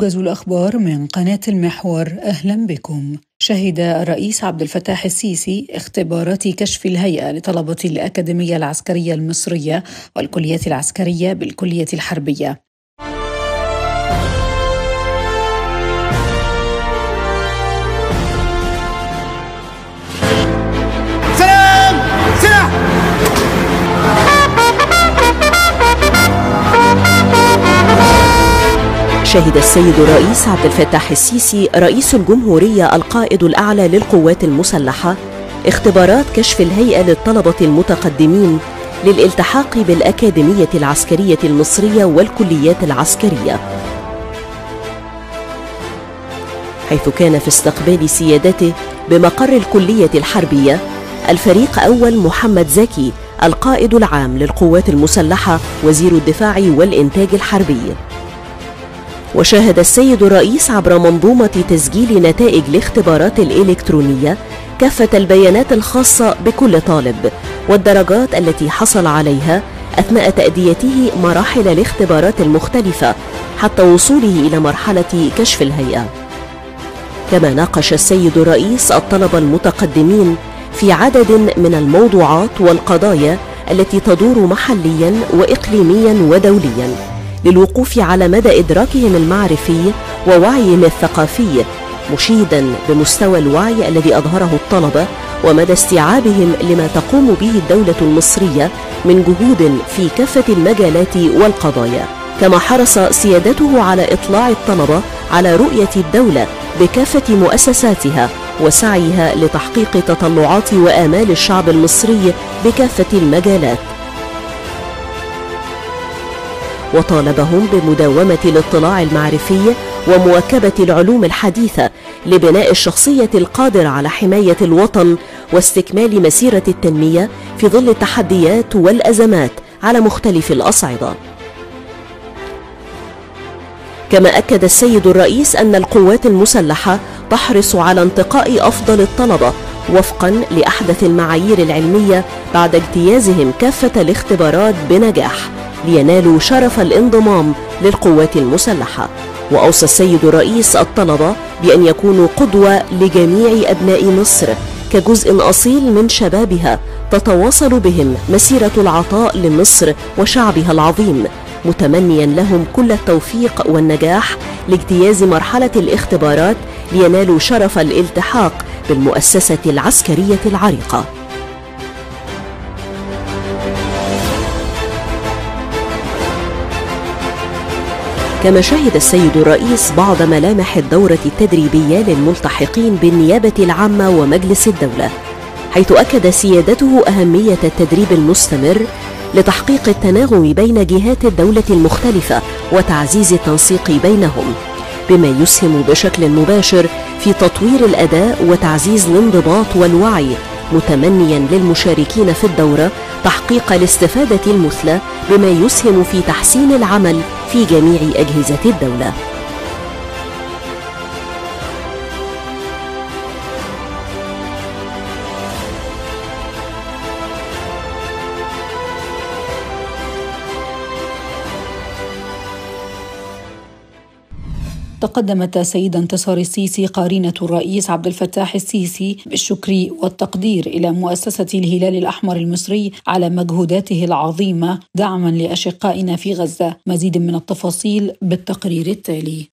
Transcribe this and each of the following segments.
موجز الأخبار من قناة المحور. أهلا بكم. شهد الرئيس عبد الفتاح السيسي اختبارات كشف الهيئة لطلبة الأكاديمية العسكرية المصرية والكليات العسكرية بالكلية الحربية. شهد السيد الرئيس عبد الفتاح السيسي رئيس الجمهورية القائد الأعلى للقوات المسلحة اختبارات كشف الهيئة للطلبة المتقدمين للالتحاق بالأكاديمية العسكرية المصرية والكليات العسكرية. حيث كان في استقبال سيادته بمقر الكلية الحربية الفريق أول محمد زكي القائد العام للقوات المسلحة وزير الدفاع والإنتاج الحربي. وشاهد السيد الرئيس عبر منظومة تسجيل نتائج الاختبارات الإلكترونية كافة البيانات الخاصة بكل طالب والدرجات التي حصل عليها أثناء تأديته مراحل الاختبارات المختلفة حتى وصوله إلى مرحلة كشف الهيئة. كما ناقش السيد الرئيس الطلبة المتقدمين في عدد من الموضوعات والقضايا التي تدور محليا وإقليميا ودوليا. للوقوف على مدى إدراكهم المعرفي ووعيهم الثقافي مشيدا بمستوى الوعي الذي أظهره الطلبة ومدى استيعابهم لما تقوم به الدولة المصرية من جهود في كافة المجالات والقضايا. كما حرص سيادته على إطلاع الطلبة على رؤية الدولة بكافة مؤسساتها وسعيها لتحقيق تطلعات وآمال الشعب المصري بكافة المجالات. وطالبهم بمداومة الاطلاع المعرفي ومواكبة العلوم الحديثة لبناء الشخصية القادرة على حماية الوطن واستكمال مسيرة التنمية في ظل التحديات والأزمات على مختلف الأصعدة. كما أكد السيد الرئيس أن القوات المسلحة تحرص على انتقاء أفضل الطلبة وفقا لأحدث المعايير العلمية بعد اجتيازهم كافة الاختبارات بنجاح لينالوا شرف الانضمام للقوات المسلحة. وأوصى السيد الرئيس الطلبة بأن يكونوا قدوة لجميع أبناء مصر كجزء أصيل من شبابها تتواصل بهم مسيرة العطاء لمصر وشعبها العظيم متمنيا لهم كل التوفيق والنجاح لاجتياز مرحلة الاختبارات لينالوا شرف الالتحاق بالمؤسسة العسكرية العريقة. كما شهد السيد الرئيس بعض ملامح الدورة التدريبية للملتحقين بالنيابة العامة ومجلس الدولة حيث أكد سيادته أهمية التدريب المستمر لتحقيق التناغم بين جهات الدولة المختلفة وتعزيز التنسيق بينهم بما يسهم بشكل مباشر في تطوير الأداء وتعزيز الانضباط والوعي متمنيا للمشاركين في الدورة تحقيق الاستفادة المثلى بما يسهم في تحسين العمل في جميع أجهزة الدولة. تقدمت سيدة انتصار السيسي قارنة الرئيس عبد الفتاح السيسي بالشكر والتقدير إلى مؤسسة الهلال الأحمر المصري على مجهوداته العظيمة دعما لأشقائنا في غزة. مزيد من التفاصيل بالتقرير التالي.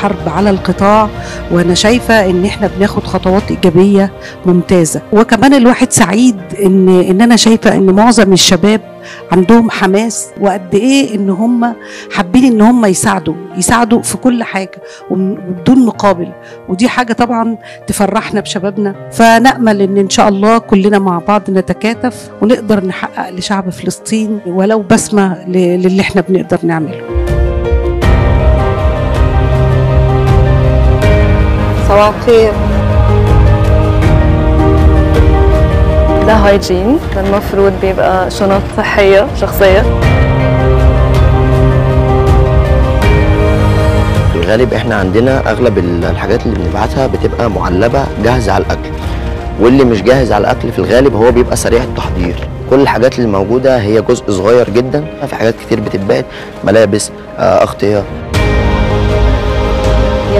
الحرب على القطاع وأنا شايفة إن إحنا بناخد خطوات إيجابية ممتازة. وكمان الواحد سعيد إن إن أنا شايفة إن معظم الشباب عندهم حماس وقد إيه إن هم حابين إن هم يساعدوا يساعدوا في كل حاجة وبدون مقابل. ودي حاجة طبعا تفرحنا بشبابنا. فنأمل إن إن شاء الله كلنا مع بعض نتكاتف ونقدر نحقق لشعب فلسطين ولو بسمة للي إحنا بنقدر نعمله. الخير ده هايجين المفروض بيبقى شنط صحية شخصية. في الغالب إحنا عندنا أغلب الحاجات اللي بنبعتها بتبقى معلبة جاهزة على الأكل. واللي مش جاهز على الأكل في الغالب هو بيبقى سريع التحضير. كل الحاجات اللي موجودة هي جزء صغير جدا. في حاجات كتير بتتباعت ملابس آه، أغطية.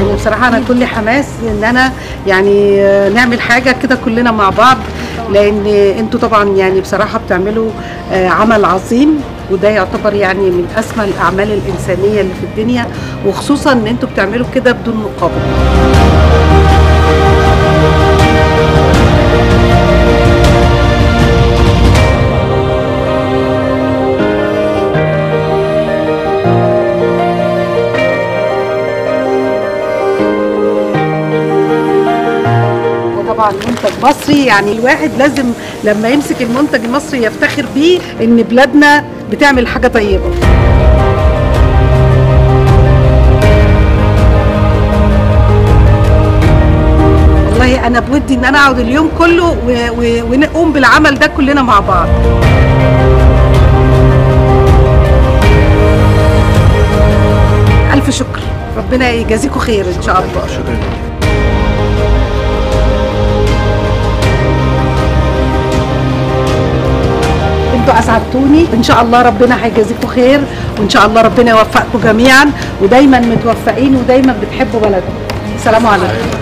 يعني بصراحة أنا كل حماس إن أنا يعني نعمل حاجة كده كلنا مع بعض لأن أنتوا طبعا يعني بصراحة بتعملوا آه، عمل عظيم وده يعتبر يعني من أسمى الأعمال الإنسانية اللي في الدنيا وخصوصا إن أنتوا بتعملوا كده بدون مقابل. مصري يعني الواحد لازم لما يمسك المنتج المصري يفتخر بيه إن بلادنا بتعمل حاجة طيبة. والله أنا بودي إن أنا أقعد اليوم كله ونقوم بالعمل ده كلنا مع بعض. ألف شكر. ربنا يجازيكم خير إن شاء الله. شكرا. أنتوا أسعدتوني. إن شاء الله ربنا هيجازيكم خير وإن شاء الله ربنا يوفقكم جميعا. ودايما متوفقين ودايما بتحبوا بلدكم. السلام عليكم.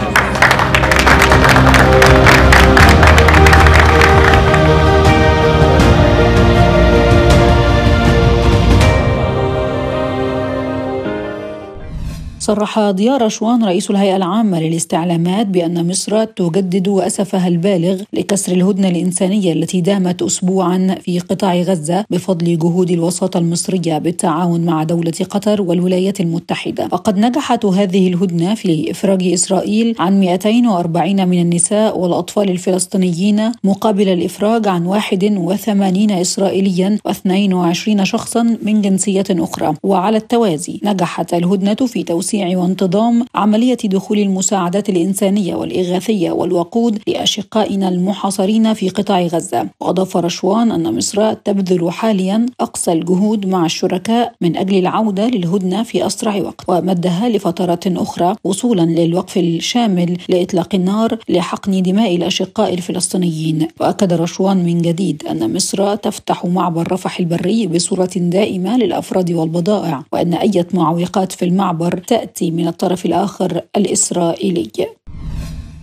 صرح ضياء رشوان رئيس الهيئة العامة للاستعلامات بأن مصر تجدد أسفها البالغ لكسر الهدنة الإنسانية التي دامت أسبوعا في قطاع غزة بفضل جهود الوساطة المصرية بالتعاون مع دولة قطر والولايات المتحدة. وقد نجحت هذه الهدنة في إفراج إسرائيل عن 240 من النساء والأطفال الفلسطينيين مقابل الإفراج عن 81 إسرائيليا و22 شخصا من جنسية أخرى. وعلى التوازي نجحت الهدنة في توسيع وانتظام عملية دخول المساعدات الإنسانية والإغاثية والوقود لأشقائنا المحاصرين في قطاع غزة. وأضاف رشوان أن مصر تبذل حاليا أقصى الجهود مع الشركاء من أجل العودة للهدنة في أسرع وقت ومدها لفترات أخرى وصولا للوقف الشامل لإطلاق النار لحقن دماء الأشقاء الفلسطينيين. وأكد رشوان من جديد أن مصر تفتح معبر رفح البري بصورة دائمة للأفراد والبضائع وأن أي معوقات في المعبر تأتي من الطرف الآخر الإسرائيلي.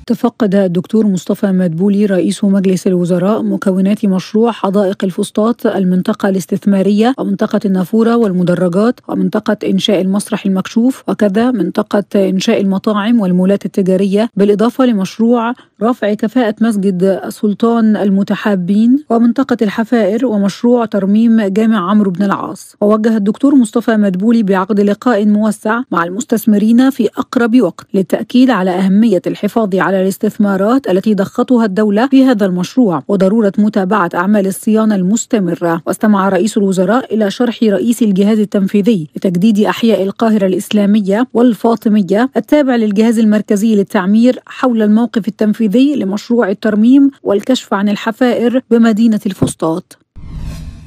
تفقد الدكتور مصطفى مدبولي رئيس مجلس الوزراء مكونات مشروع حدائق الفسطاط المنطقة الاستثمارية ومنطقة النافورة والمدرجات ومنطقة إنشاء المسرح المكشوف وكذا منطقة إنشاء المطاعم والمولات التجارية بالإضافة لمشروع رفع كفاءة مسجد السلطان المتحابين ومنطقة الحفائر ومشروع ترميم جامع عمرو بن العاص. ووجه الدكتور مصطفى مدبولي بعقد لقاء موسع مع المستثمرين في أقرب وقت للتأكيد على أهمية الحفاظ على الاستثمارات التي ضختها الدولة في هذا المشروع وضرورة متابعة أعمال الصيانة المستمرة. واستمع رئيس الوزراء إلى شرح رئيس الجهاز التنفيذي لتجديد أحياء القاهرة الإسلامية والفاطمية التابع للجهاز المركزي للتعمير حول الموقف التنفيذي لمشروع الترميم والكشف عن الحفائر بمدينة الفسطاط.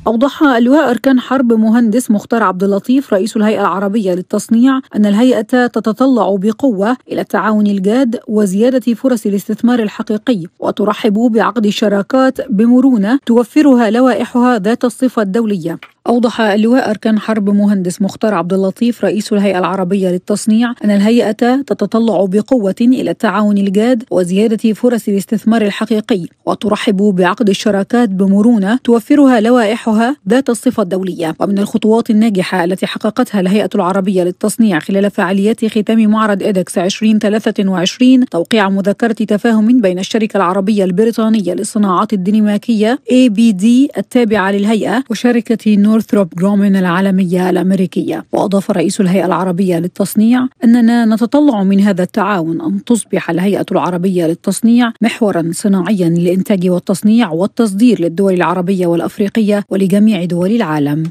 أوضح اللواء أركان حرب مهندس مختار عبد اللطيف رئيس الهيئة العربية للتصنيع أن الهيئة تتطلع بقوة إلى التعاون الجاد وزيادة فرص الاستثمار الحقيقي وترحب بعقد شراكات بمرونة توفرها لوائحها ذات الصفة الدولية. أوضح اللواء أركان حرب مهندس مختار عبد اللطيف رئيس الهيئة العربية للتصنيع أن الهيئة تتطلع بقوة إلى التعاون الجاد وزيادة فرص الاستثمار الحقيقي وترحب بعقد الشراكات بمرونة توفرها لوائحها ذات الصفة الدولية. ومن الخطوات الناجحة التي حققتها الهيئة العربية للتصنيع خلال فعاليات ختام معرض إيدكس 2023 توقيع مذكرة تفاهم بين الشركة العربية البريطانية للصناعات الدنماركية ABD التابعة للهيئة وشركة نورثروب جرومن العالمية الأمريكية وأضاف رئيس الهيئة العربية للتصنيع أننا نتطلع من هذا التعاون أن تصبح الهيئة العربية للتصنيع محورا صناعيا للإنتاج والتصنيع والتصدير للدول العربية والأفريقية ولجميع دول العالم.